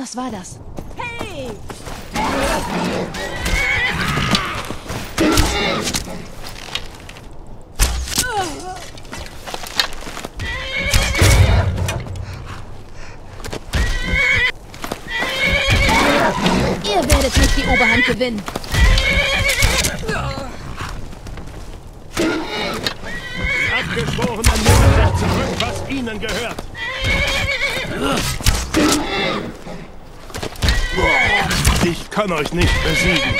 Was war das? Hey! Ihr werdet nicht die Oberhand gewinnen. Die Abgeschworenen nehmen sich zurück, was ihnen gehört. Ich kann euch nicht besiegen.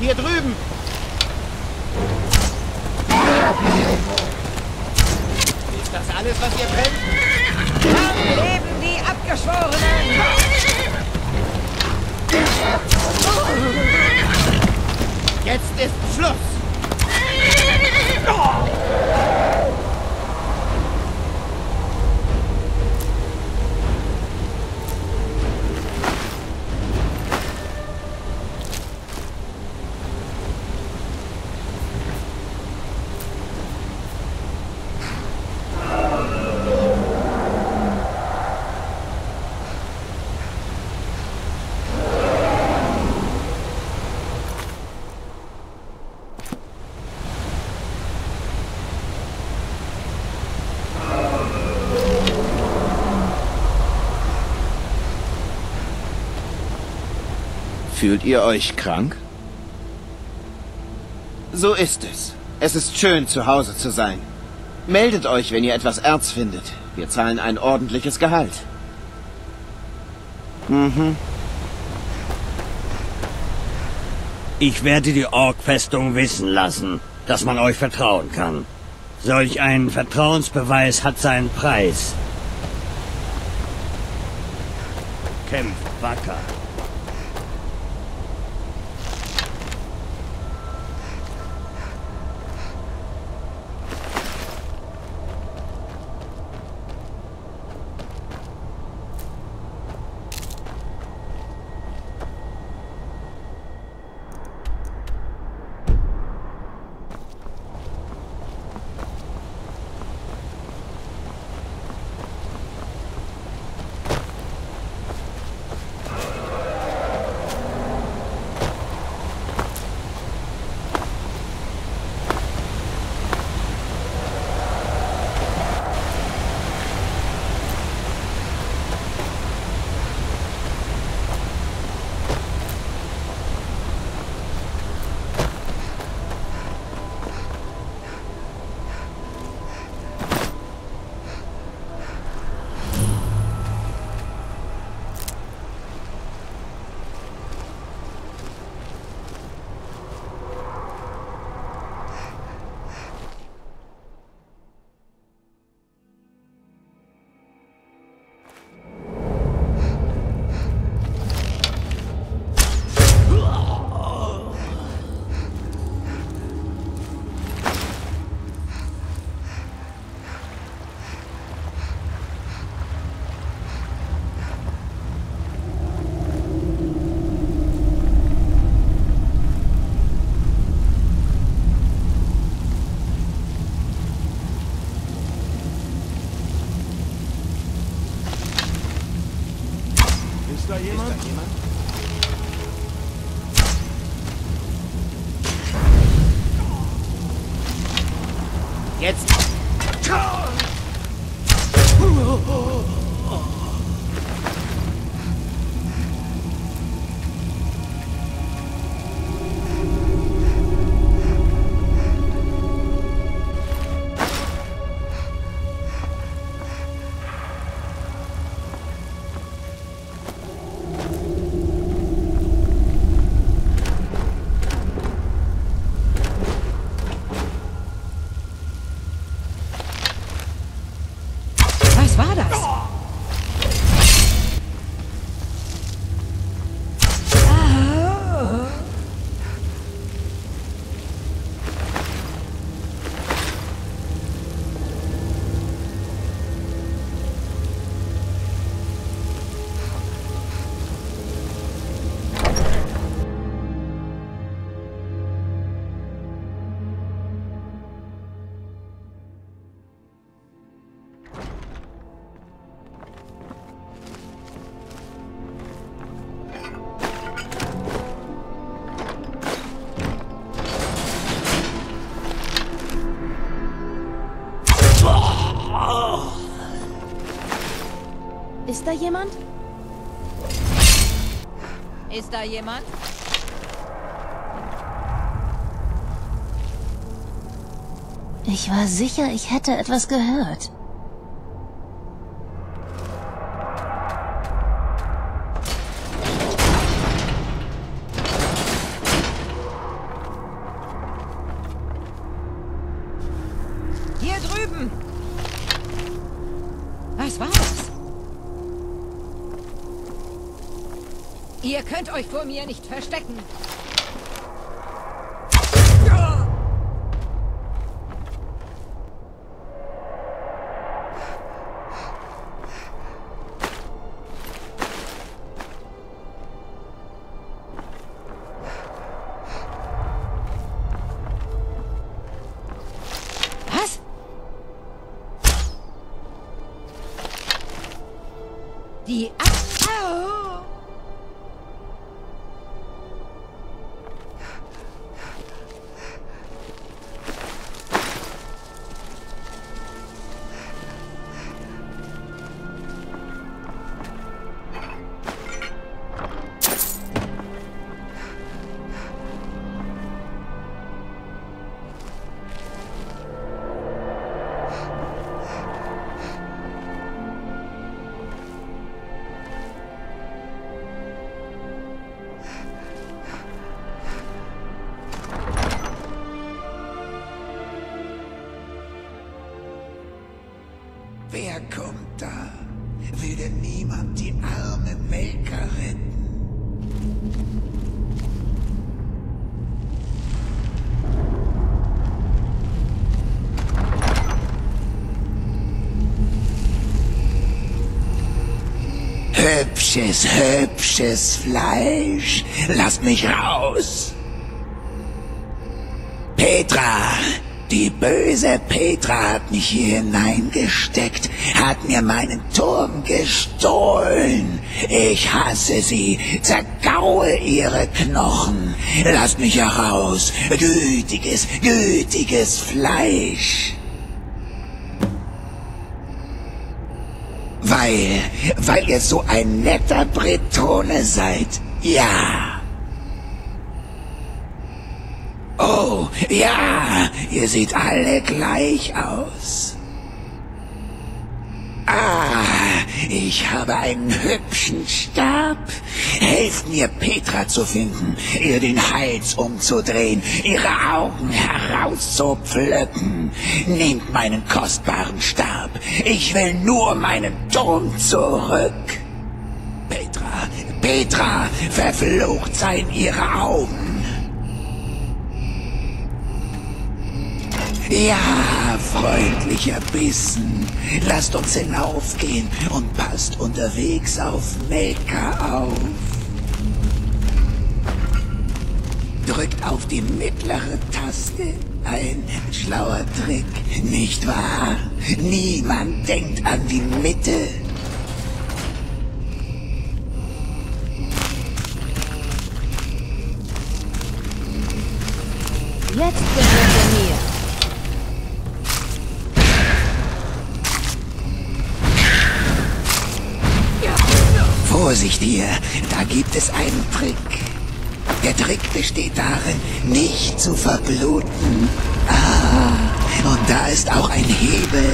Hier drüben! Ist das alles, was ihr könnt? Lang leben die Abgeschworenen! Jetzt ist Schluss! Fühlt ihr euch krank? So ist es. Es ist schön, zu Hause zu sein. Meldet euch, wenn ihr etwas Erz findet. Wir zahlen ein ordentliches Gehalt. Mhm. Ich werde die Ork-Festung wissen lassen, dass man euch vertrauen kann. Solch ein Vertrauensbeweis hat seinen Preis. Kämpft wacker. Ist da jemand? Ist da jemand? Ich war sicher, ich hätte etwas gehört. euch vor mir nicht verstecken. Die Hübsches, hübsches Fleisch. Lass mich raus. Petra, die böse Petra hat mich hier hineingesteckt, hat mir meinen Turm gestohlen. Ich hasse sie, zergaue ihre Knochen. Lasst mich heraus, gütiges, gütiges Fleisch. Weil, weil ihr so ein netter Bretone seid. Ja. Oh, ja, ihr seht alle gleich aus. Ah, ich habe einen hübschen Stab. Helft mir, Petra zu finden, ihr den Hals umzudrehen, ihre Augen herauszupflücken. Nehmt meinen kostbaren Stab. Ich will nur meinen Turm zurück. Petra, Petra, verflucht seien ihre Augen. Ja, freundlicher Bissen. Lasst uns hinaufgehen und passt unterwegs auf Melka auf. Drückt auf die mittlere Taste. Ein schlauer Trick, nicht wahr? Niemand denkt an die Mitte. Jetzt Vorsicht hier, da gibt es einen Trick. Der Trick besteht darin, nicht zu verbluten. Ah, und da ist auch ein Hebel.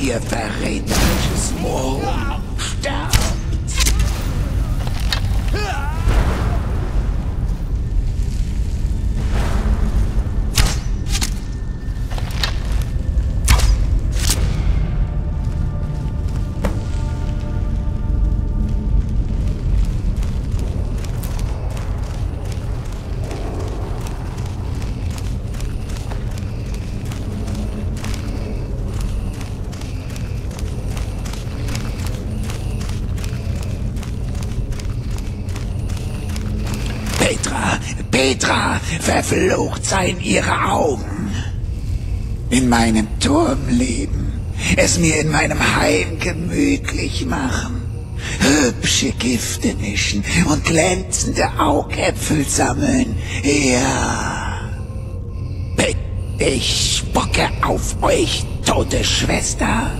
Ihr verräterisches Mohren. Sterb! Petra, verflucht seien ihre Augen. In meinem Turm leben, es mir in meinem Heim gemütlich machen, hübsche Gifte mischen und glänzende Augäpfel sammeln. Ja. Ich spucke auf euch, tote Schwester.